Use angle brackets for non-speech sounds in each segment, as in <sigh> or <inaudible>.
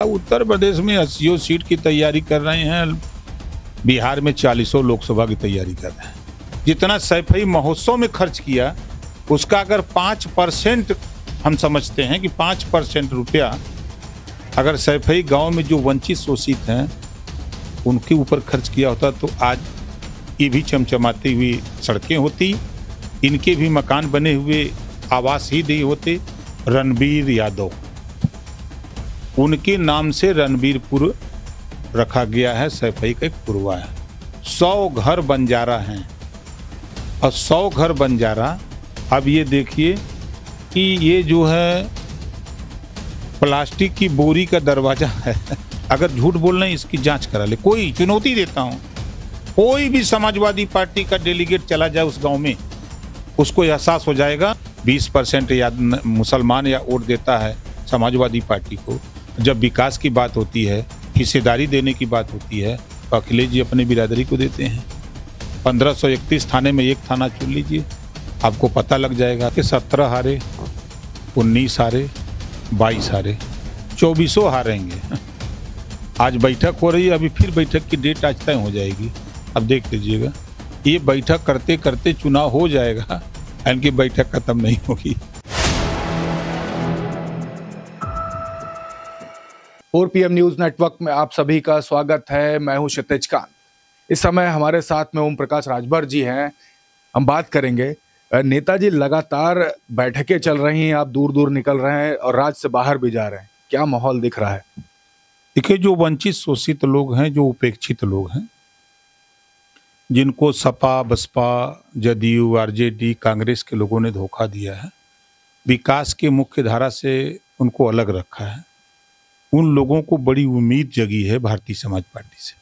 उत्तर प्रदेश में अस्सियों सीट की तैयारी कर रहे हैं। बिहार में चालीसों लोकसभा की तैयारी कर रहे हैं। जितना सैफई महोत्सव में खर्च किया, उसका अगर पाँच परसेंट हम समझते हैं कि पाँच परसेंट रुपया अगर सैफई गाँव में जो वंचित शोषित हैं, उनके ऊपर खर्च किया होता तो आज ये भी चमचमाती हुई सड़कें होती, इनके भी मकान बने हुए आवास ही नहीं होते। रणबीर यादव। उनके नाम से रणबीरपुर रखा गया है, सैफई का एक पुरवा है। सौ घर बंजारा हैं। और सौ घर बंजारा, अब ये देखिए कि ये जो है, प्लास्टिक की बोरी का दरवाज़ा है। अगर झूठ बोल रहे इसकी जाँच करा ले। कोई चुनौती देता हूँ। कोई भी समाजवादी पार्टी का डेलीगेट चला जाए उस गाँव में, उसको एहसास हो जाएगा। 20 परसेंट या मुसलमान या वोट देता है समाजवादी पार्टी को। जब विकास की बात होती है, हिस्सेदारी देने की बात होती है तो अखिलेश जी अपने बिरादरी को देते हैं। 1531 थाने में एक थाना चुन लीजिए। आपको पता लग जाएगा कि 17 हारे 19 हारे 22 हारे, चौबीसों हारेंगे। आज बैठक हो रही है, अभी फिर बैठक की डेट आज तय हो जाएगी। अब देख लीजिएगा, ये बैठक करते करते चुनाव हो जाएगा इनकी बैठक खत्म नहीं होगी। और पीएम न्यूज़ नेटवर्क में आप सभी का स्वागत है। मैं हूँ क्षितिज खान इस समय हमारे साथ में ओम प्रकाश राजभर जी हैं। हम बात करेंगे नेताजी लगातार बैठकें चल रही हैं, आप दूर दूर निकल रहे हैं और राज्य से बाहर भी जा रहे हैं। क्या माहौल दिख रहा है? देखिए, जो वंचित शोषित लोग हैं, जो उपेक्षित लोग हैं, जिनको सपा, बसपा, जदयू, आरजेडी, कांग्रेस के लोगों ने धोखा दिया है, विकास के मुख्य धारा से उनको अलग रखा है। उन लोगों को बड़ी उम्मीद जगी है भारतीय समाज पार्टी से।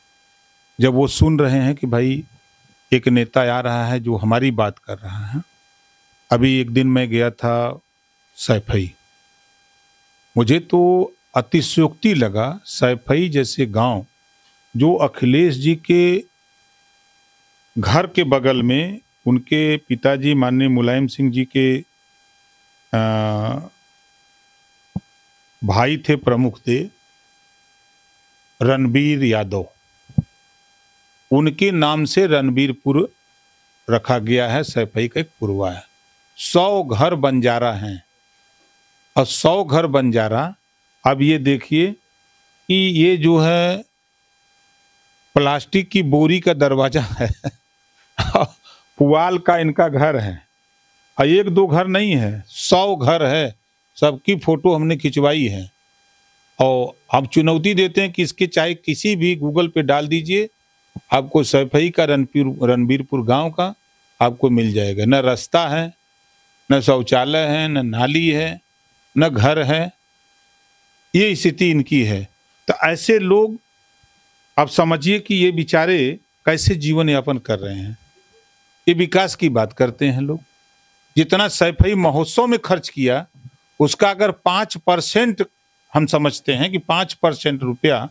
जब वो सुन रहे हैं कि भाई एक नेता आ रहा है जो हमारी बात कर रहा है अभी एक दिन मैं गया था सैफई। मुझे तो अतिशयोक्ति लगा सैफई जैसे गाँव जो अखिलेश जी के घर के बगल में उनके पिताजी माननीय मुलायम सिंह जी के आ, भाई थे प्रमुख थे, रणबीर यादव। उनके नाम से रणबीरपुर रखा गया है, सैफई का एक पुरवा है। सौ घर बंजारा हैं। और सौ घर बंजारा, अब ये देखिए कि ये जो है, प्लास्टिक की बोरी का दरवाज़ा है। <laughs> पुआल का इनका घर है। और एक दो घर नहीं है, सौ घर है। सबकी फ़ोटो हमने खिंचवाई है। और हम चुनौती देते हैं कि इसके चाहे किसी भी गूगल पे डाल दीजिए, आपको सैफई का रणपीर, रणबीरपुर गाँव का आपको मिल जाएगा। न रास्ता है, न शौचालय है, न नाली है, न घर है, ये स्थिति इनकी है। तो ऐसे लोग, आप समझिए कि ये बेचारे कैसे जीवन यापन कर रहे हैं। ये विकास की बात करते हैं लोग। जितना सैफई महोत्सव में खर्च किया उसका अगर पाँच परसेंट हम समझते हैं कि पाँच परसेंट रुपया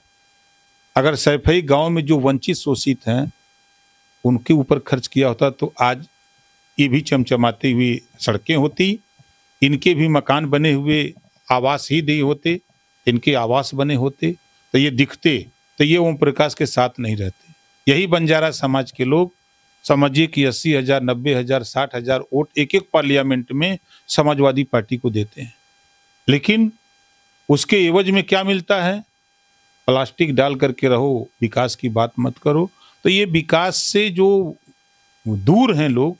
अगर सैफई गाँव में जो वंचित शोषित हैं, उनके ऊपर खर्च किया होता तो आज ये भी चमचमाती हुई सड़कें होती, इनके भी मकान बने हुए आवास ही नहीं होते, इनके आवास बने होते तो ये दिखते तो ये ओम प्रकाश के साथ नहीं रहते। यही बंजारा समाज के लोग समझिए कि अस्सी हज़ार, नब्बे हज़ार, साठ हज़ार वोट एक एक पार्लियामेंट में समाजवादी पार्टी को देते हैं। लेकिन उसके एवज में क्या मिलता है? प्लास्टिक डाल करके रहो, विकास की बात मत करो। तो ये विकास से जो दूर हैं लोग,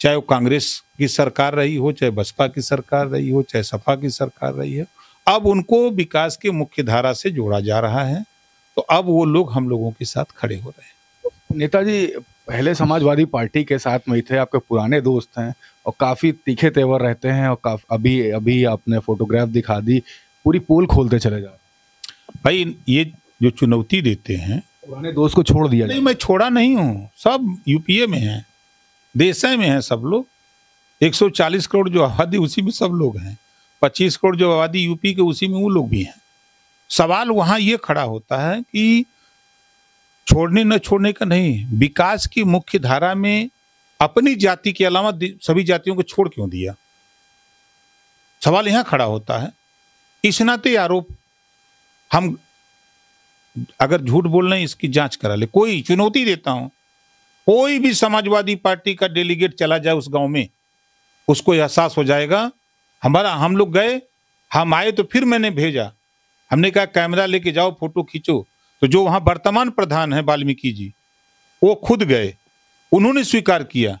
चाहे वो कांग्रेस की सरकार रही हो, चाहे बसपा की सरकार रही हो, चाहे सपा की सरकार रही है, अब उनको विकास के मुख्य धारा से जोड़ा जा रहा है। तो अब वो लोग हम लोगों के साथ खड़े हो रहे हैं। नेताजी पहले समाजवादी पार्टी के साथ में थे आपके पुराने दोस्त हैं और काफ़ी तीखे तेवर रहते हैं और काफ अभी अभी आपने फोटोग्राफ दिखा दी पूरी पोल खोलते चले जा भाई ये जो चुनौती देते हैं पुराने दोस्त को छोड़ दिया नहीं मैं छोड़ा नहीं हूँ। सब यूपीए में है देशे में है सब लोग। 140 करोड़ जो आबादी उसी में सब लोग हैं। 25 करोड़ जो आबादी यूपी के उसी में वो लोग भी हैं। सवाल वहाँ ये खड़ा होता है कि छोड़ने न छोड़ने का नहीं, विकास की मुख्य धारा में अपनी जाति के अलावा सभी जातियों को छोड़ क्यों दिया? सवाल यहाँ खड़ा होता है। इस नाते आरोप हम अगर झूठ बोल रहे इसकी जाँच करा ले। कोई चुनौती देता हूँ। कोई भी समाजवादी पार्टी का डेलीगेट चला जाए उस गाँव में, उसको एहसास हो जाएगा, हमारा, हम लोग गए, हम आए तो फिर मैंने भेजा। हमने कहा, कैमरा लेके जाओ, फ़ोटो खींचो। तो जो वहाँ वर्तमान प्रधान है वाल्मीकि जी, वो खुद गए। उन्होंने स्वीकार किया।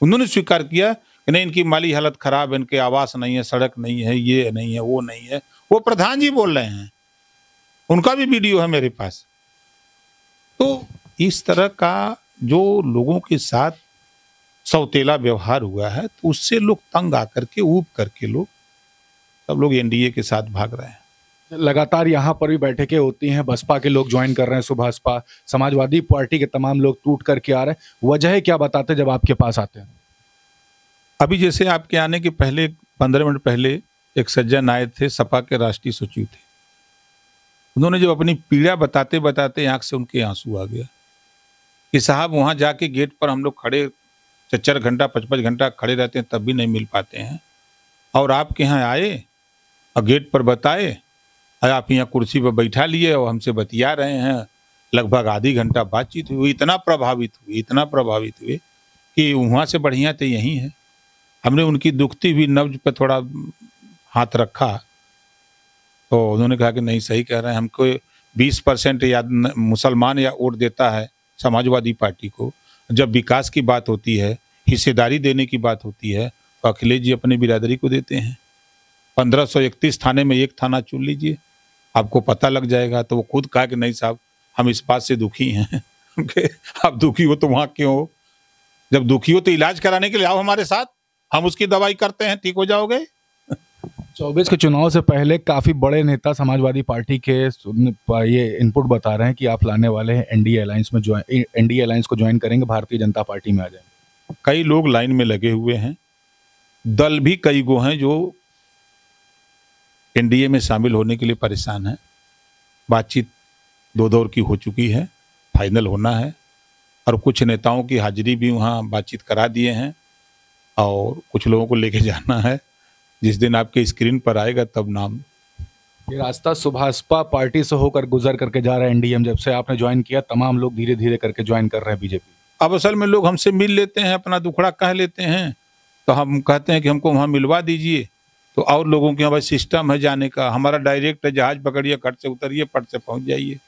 उन्होंने स्वीकार किया कि नहीं, इनकी माली हालत खराब है, इनके आवास नहीं है, सड़क नहीं है, ये नहीं है, वो नहीं है। वो प्रधान जी बोल रहे हैं। उनका भी वीडियो है मेरे पास। तो इस तरह का जो लोगों के साथ सौतेला व्यवहार हुआ है तो उससे लोग तंग आकर के, ऊब करके लोग सब लोग एनडीए के साथ भाग रहे हैं। लगातार यहाँ पर भी बैठकें होती हैं। बसपा के लोग ज्वाइन कर रहे हैं सुभाषपा समाजवादी पार्टी के तमाम लोग टूट करके आ रहे हैं। वजह क्या बताते जब आपके पास आते हैं? अभी जैसे आपके आने के पहले, पंद्रह मिनट पहले एक सज्जन आए थे, सपा के राष्ट्रीय सचिव थे। उन्होंने जब अपनी पीड़ा बताते बताते आँख से उनके आँसू आ गया कि साहब वहाँ जाके गेट पर हम लोग खड़े चार घंटा पाँच पाँच घंटा खड़े रहते हैं, तब भी नहीं मिल पाते हैं। और आपके यहाँ आए और गेट पर बताए आप यहाँ कुर्सी पर बैठा लिए और हमसे बतिया रहे हैं। लगभग आधी घंटा बातचीत हुई, इतना प्रभावित हुए इतना प्रभावित हुए कि वहाँ से बढ़िया तो यही है। हमने उनकी दुखती हुई नब्ज पर थोड़ा हाथ रखा तो उन्होंने कहा कि नहीं, सही कह रहे हैं, हमको बीस परसेंट या मुसलमान या वोट देता है समाजवादी पार्टी को। जब विकास की बात होती है, हिस्सेदारी देने की बात होती है तो अखिलेश जी अपनी बिरादरी को देते हैं। पंद्रह सौ इकतीस थाने में एक थाना चुन लीजिए। आपको पता लग जाएगा तो वो खुद कहा कि नहीं साहब हम इस बात से दुखी हैं। <laughs> आप दुखी हो तो वहाँ क्यों हो? जब दुखी हो तो इलाज कराने के लिए आओ हमारे साथ हम उसकी दवाई करते हैं ठीक हो जाओगे? चौबीस के चुनाव से पहले काफ़ी बड़े नेता समाजवादी पार्टी के ये इनपुट बता रहे हैं कि आप लाने वाले हैं एनडीए अलायंस में ज्वाइन एनडीए अलायंस को ज्वाइन करेंगे भारतीय जनता पार्टी में आ जाएँगे। कई लोग लाइन में लगे हुए हैं। दल भी कई गो हैं जो एनडीए में शामिल होने के लिए परेशान हैं। बातचीत दो दौर की हो चुकी है फाइनल होना है और कुछ नेताओं की हाजिरी भी वहाँ बातचीत करा दिए हैं और कुछ लोगों को लेके <laughs> जाना है। जिस दिन आपके स्क्रीन पर आएगा तब नाम। ये रास्ता सुभाषपा पार्टी से होकर गुजर करके जा रहा है एनडीए जब से आपने ज्वाइन किया तमाम लोग धीरे धीरे करके ज्वाइन कर रहे हैं बीजेपी। अब असल में लोग हमसे मिल लेते हैं अपना दुखड़ा कह लेते हैं। तो हम कहते हैं कि हमको वहाँ मिलवा दीजिए। तो और लोगों के यहाँ भाई सिस्टम है जाने का। हमारा डायरेक्ट है जहाज़ पकड़िए कट से उतरिए, पट से पहुँच जाइए।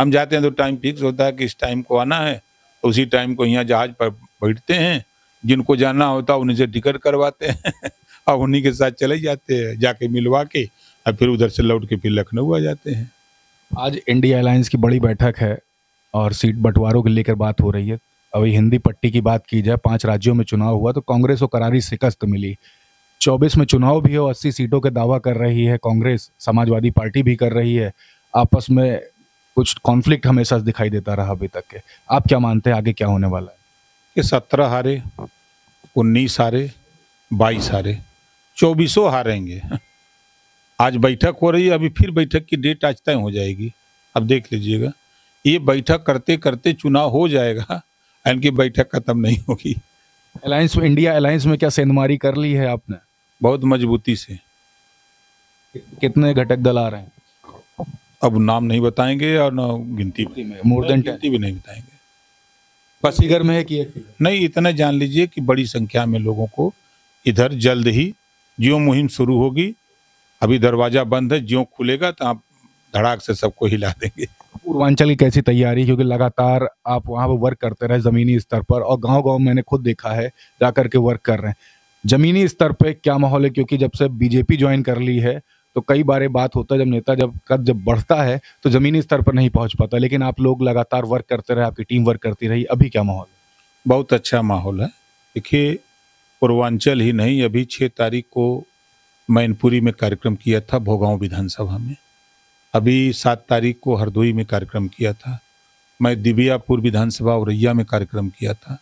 हम जाते हैं तो टाइम फिक्स होता है कि इस टाइम को आना है। उसी टाइम को यहाँ जहाज़ पर बैठते हैं। जिनको जाना होता है उन्हीं से टिकट करवाते हैं <laughs> और उन्हीं के साथ चले जाते हैं, जाके मिलवा के और फिर उधर से लौट के फिर लखनऊ आ जाते हैं। आज इंडिया अलायंस की बड़ी बैठक है और सीट बंटवारों को लेकर बात हो रही है। अभी हिंदी पट्टी की बात की जाए, पाँच राज्यों में चुनाव हुआ तो कांग्रेस को करारी शिकस्त मिली। चौबीस में चुनाव भी हो अस्सी सीटों के दावा कर रही है कांग्रेस समाजवादी पार्टी भी कर रही है। आपस में कुछ कॉन्फ्लिक्ट हमेशा दिखाई देता रहा अभी तक के। आप क्या मानते हैं आगे क्या होने वाला है? ये सत्रह हारे उन्नीस हारे बाईस हारे चौबीसों हारेंगे। आज बैठक हो रही है अभी फिर बैठक की डेट आज तय हो जाएगी। अब देख लीजिएगा ये बैठक करते करते चुनाव हो जाएगा इनकी बैठक खत्म नहीं होगी। अलायंस में इंडिया अलायंस में क्या सेंधमारी कर ली है आपने? बहुत मजबूती से। कितने घटक दल आ रहे हैं? अब नाम नहीं बताएँगे और न गिनती मोर देन गिनती भी नहीं बताएँगे। बस फिगर में है कि नहीं इतना जान लीजिए कि बड़ी संख्या में लोगों को इधर जल्द ही जियो मुहिम शुरू होगी। अभी दरवाज़ा बंद है जियो खुलेगा तो आप धड़ाक से सबको हिला देंगे। पूर्वांचल की कैसी तैयारी? क्योंकि लगातार आप वहाँ पर वर्क करते रहे जमीनी स्तर पर और गाँव गाँव मैंने खुद देखा है जाकर के वर्क कर रहे हैं। जमीनी स्तर पे क्या माहौल है? क्योंकि जब से बीजेपी ज्वाइन कर ली है तो कई बार बात होता है, जब नेता जब कद जब बढ़ता है तो जमीनी स्तर पर नहीं पहुँच पाता। लेकिन आप लोग लगातार वर्क करते रहे, आपकी टीम वर्क करती रही, अभी क्या माहौल है? बहुत अच्छा माहौल है। देखिए, पूर्वांचल ही नहीं, अभी छः तारीख को मैनपुरी में कार्यक्रम किया था, भोगांव विधानसभा में। अभी सात तारीख को हरदोई में कार्यक्रम किया था। मैं दिबियापुर विधानसभा औरैया में कार्यक्रम किया था।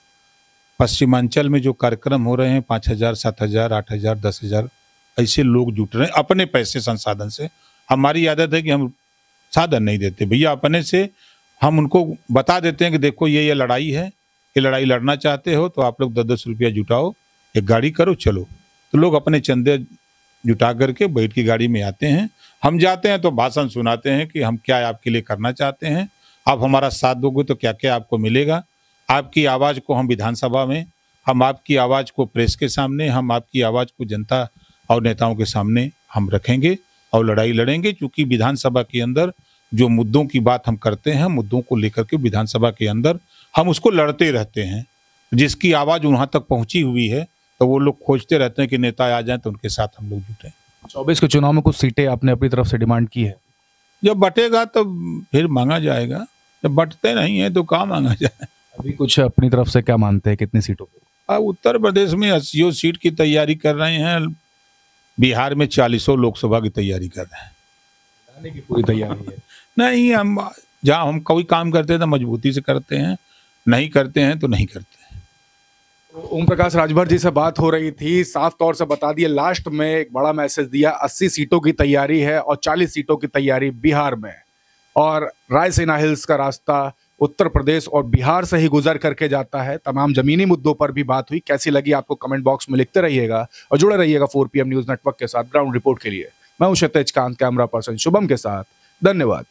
पश्चिमांचल में जो कार्यक्रम हो रहे हैं, पाँच हज़ार, सात हज़ार, आठ हज़ार, दस हज़ार, ऐसे लोग जुट रहे हैं अपने पैसे संसाधन से। हमारी आदत है कि हम साधन नहीं देते। भैया, अपने से हम उनको बता देते हैं कि देखो, ये ये लड़ाई है, ये लड़ाई लड़ना चाहते हो तो आप लोग दस दस रुपया जुटाओ, एक गाड़ी करो, चलो। तो लोग अपने चंदे जुटा करके बैठ की गाड़ी में आते हैं। हम जाते हैं तो भाषण सुनाते हैं कि हम क्या आपके लिए करना चाहते हैं। आप हमारा साथ दोगे तो क्या क्या आपको मिलेगा? आपकी आवाज़ को हम विधानसभा में हम आपकी आवाज़ को प्रेस के सामने हम आपकी आवाज़ को जनता और नेताओं के सामने हम रखेंगे और लड़ाई लड़ेंगे क्योंकि विधानसभा के अंदर जो मुद्दों की बात हम करते हैं मुद्दों को लेकर के विधानसभा के अंदर हम उसको लड़ते रहते हैं। जिसकी आवाज़ वहाँ तक पहुँची हुई है तो वो लोग खोजते रहते हैं कि नेता आ जाए तो उनके साथ हम लोग जुटें। चौबीस के चुनाव में कुछ सीटें आपने अपनी तरफ़ से डिमांड की है? जब बटेगा तो फिर मांगा जाएगा जब बटते नहीं है तो कहाँ मांगा जाए? अभी कुछ अपनी तरफ़ से क्या मानते हैं? कितनी सीटों पे? अब उत्तर प्रदेश में अस्सियों सीट की तैयारी कर रहे हैं बिहार में चालीसों लोकसभा की तैयारी कर रहे हैं। जाने की पूरी तैयारी है। नहीं हम जहाँ हम कोई काम करते हैं तो मजबूती से करते हैं। नहीं करते हैं तो नहीं करते ओम प्रकाश राजभर जी से बात हो रही थी। साफ़ तौर से बता दिए लास्ट में एक बड़ा मैसेज दिया 80 सीटों की तैयारी है और 40 सीटों की तैयारी बिहार में। और रायसेना हिल्स का रास्ता उत्तर प्रदेश और बिहार से ही गुजर करके जाता है। तमाम जमीनी मुद्दों पर भी बात हुई। कैसी लगी आपको कमेंट बॉक्स में लिखते रहिएगा और जुड़े रहिएगा फोर पी न्यूज़ नेटवर्क के साथ ग्राउंड रिपोर्ट के लिए। मैं हूँ क्षतेज कांत, कैमरा पर्सन शुभम के साथ। धन्यवाद।